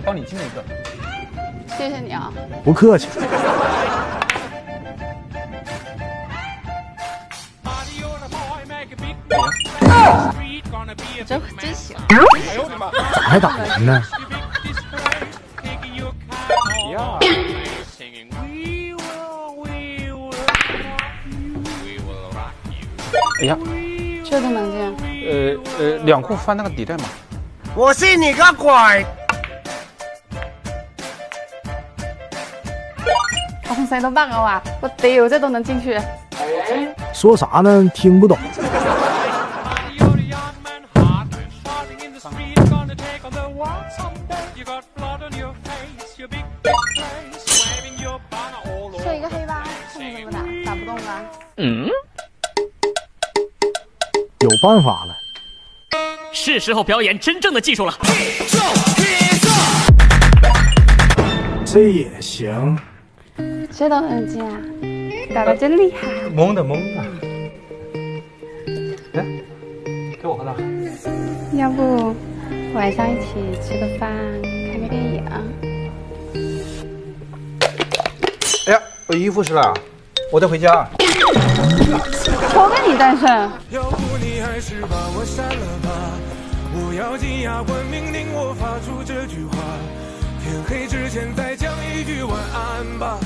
帮你进了一个。谢谢你啊。不客气。真真行。哎呦我的妈！咋还打人呢？呀！哎呀，这都能进？呃呃，两裤翻那个底带嘛。我信你个鬼！我从谁都办个哇！我屌，这都能进去？说啥呢？听不懂。设一个黑八，看你怎么打，打不动吧？嗯。有办法了。是时候表演真正的技术了。这也行。这都能进啊！打的真厉害。蒙的蒙的。来，给我喝点。要不晚上一起吃个饭，看个电影？哎呀，我衣服湿了，我得回家。活该你单身。要不你还是把我删了吧，不要紧呀，关命令我发出这句话，天黑之前再讲一句晚安吧。